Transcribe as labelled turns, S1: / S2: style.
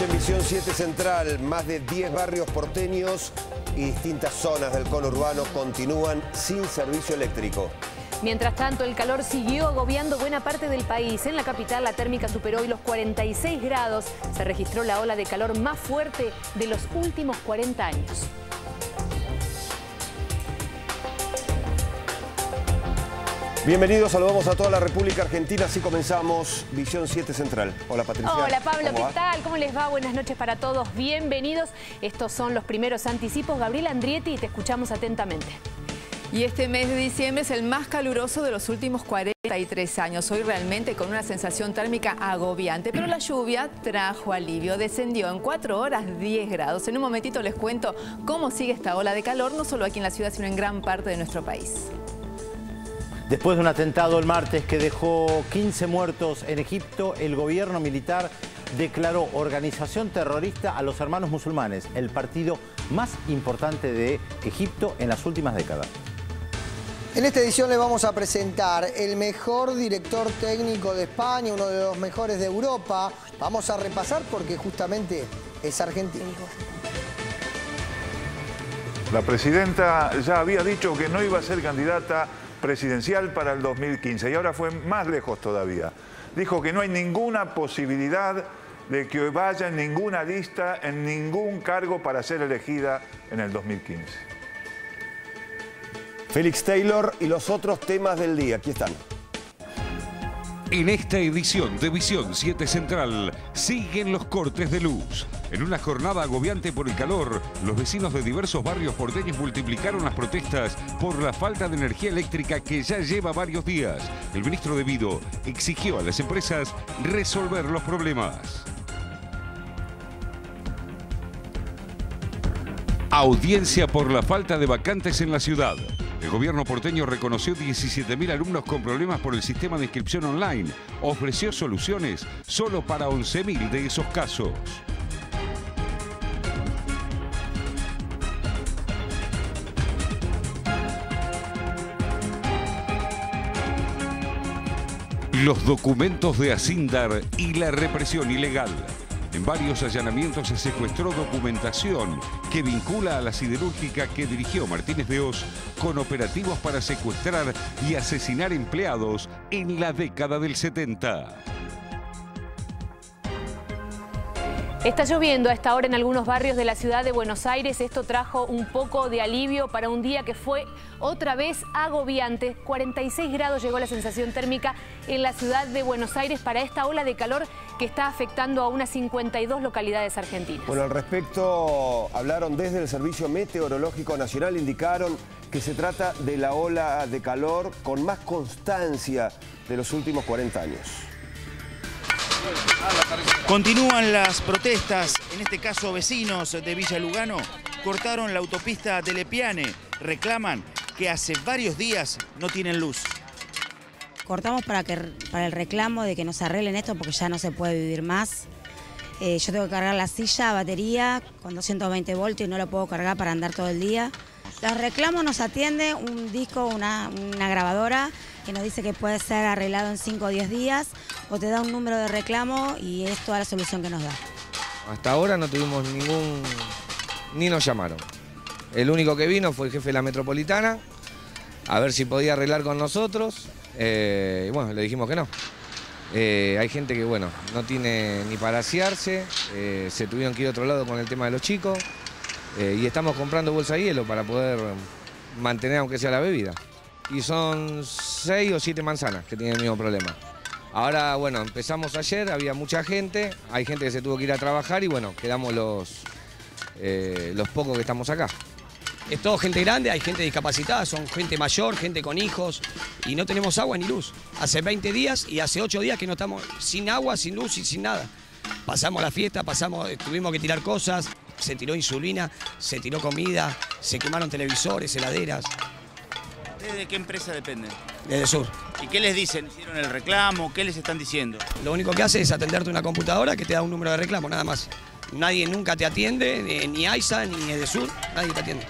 S1: En Visión 7 Central, más de 10 barrios porteños y distintas zonas del conurbano continúan sin servicio eléctrico.
S2: Mientras tanto, el calor siguió agobiando buena parte del país. En la capital, la térmica superó hoy los 46 grados. Se registró la ola de calor más fuerte de los últimos 40 años.
S1: Bienvenidos, saludamos a toda la República Argentina. Así comenzamos Visión 7 Central. Hola Patricia.
S2: Hola Pablo,
S1: ¿Cómo
S2: ¿qué
S1: va?
S2: tal? ¿Cómo les va? Buenas noches para todos. Bienvenidos. Estos son los primeros anticipos. Gabriel Andrietti, te escuchamos atentamente.
S3: Y este mes de diciembre es el más caluroso de los últimos 43 años. Hoy realmente con una sensación térmica agobiante, pero la lluvia trajo alivio. Descendió en 4 horas 10 grados. En un momentito les cuento cómo sigue esta ola de calor, no solo aquí en la ciudad, sino en gran parte de nuestro país.
S4: Después de un atentado el martes que dejó 15 muertos en Egipto, el gobierno militar declaró organización terrorista a los hermanos musulmanes, el partido más importante de Egipto en las últimas décadas.
S5: En esta edición le vamos a presentar el mejor director técnico de España, uno de los mejores de Europa. Vamos a repasar porque justamente es argentino.
S6: La presidenta ya había dicho que no iba a ser candidata presidencial para el 2015 y ahora fue más lejos todavía. Dijo que no hay ninguna posibilidad de que vaya en ninguna lista, en ningún cargo para ser elegida en el 2015.
S1: Félix Taylor y los otros temas del día. Aquí están.
S7: En esta edición de Visión 7 Central siguen los cortes de luz. En una jornada agobiante por el calor, los vecinos de diversos barrios porteños multiplicaron las protestas por la falta de energía eléctrica que ya lleva varios días. El ministro de Vido exigió a las empresas resolver los problemas. Audiencia por la falta de vacantes en la ciudad. El gobierno porteño reconoció 17.000 alumnos con problemas por el sistema de inscripción online. Ofreció soluciones solo para 11.000 de esos casos. Los documentos de Asindar y la represión ilegal. En varios allanamientos se secuestró documentación que vincula a la siderúrgica que dirigió Martínez de Oz con operativos para secuestrar y asesinar empleados en la década del 70.
S2: Está lloviendo a esta hora en algunos barrios de la ciudad de Buenos Aires. Esto trajo un poco de alivio para un día que fue otra vez agobiante. 46 grados llegó la sensación térmica en la ciudad de Buenos Aires para esta ola de calor que está afectando a unas 52 localidades argentinas.
S1: Bueno, al respecto hablaron desde el Servicio Meteorológico Nacional, indicaron que se trata de la ola de calor con más constancia de los últimos 40 años.
S8: Continúan las protestas, en este caso vecinos de Villa Lugano cortaron la autopista de Lepiane, reclaman que hace varios días no tienen luz.
S9: Cortamos para, que, para el reclamo de que nos arreglen esto porque ya no se puede vivir más. Eh, yo tengo que cargar la silla, batería, con 220 voltios y no lo puedo cargar para andar todo el día. Los reclamos nos atiende un disco, una, una grabadora que nos dice que puede ser arreglado en 5 o 10 días o te da un número de reclamo y es toda la solución que nos da.
S10: Hasta ahora no tuvimos ningún... ni nos llamaron. El único que vino fue el jefe de la metropolitana, a ver si podía arreglar con nosotros. eh, y bueno, le dijimos que no. Eh, hay gente que, bueno, no tiene ni para asearse, eh, se tuvieron que ir a otro lado con el tema de los chicos. y estamos comprando bolsa de hielo para poder mantener aunque sea la bebida. Y son seis o siete manzanas que tienen el mismo problema. Ahora, bueno, empezamos ayer, había mucha gente, hay gente que se tuvo que ir a trabajar y bueno, quedamos los, los pocos que estamos acá.
S11: Es todo gente grande, hay gente discapacitada, son gente mayor, gente con hijos y no tenemos agua ni luz. Hace 20 días y hace 8 días que no estamos sin agua, sin luz y sin nada. Pasamos la fiesta, pasamos, tuvimos que tirar cosas, se tiró insulina, se tiró comida, se quemaron televisores, heladeras,
S8: ¿De qué empresa dependen?
S11: desde sur.
S8: ¿Y qué les dicen? ¿Hicieron el reclamo? ¿Qué les están diciendo?
S11: Lo único que hace es atenderte una computadora que te da un número de reclamo, nada más. Nadie nunca te atiende, ni, ni AISA, ni Edesur, nadie te atiende.